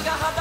agarrada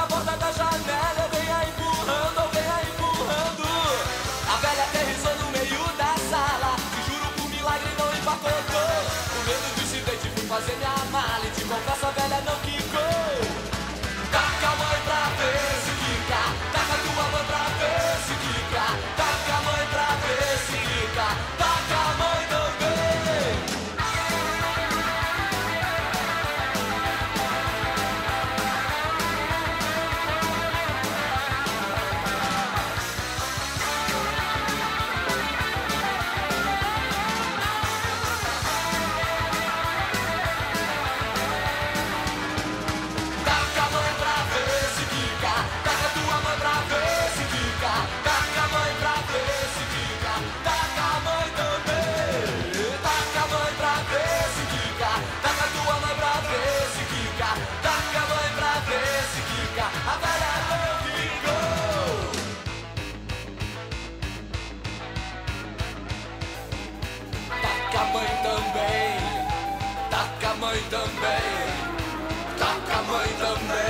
mãe também. Toca a mãe também.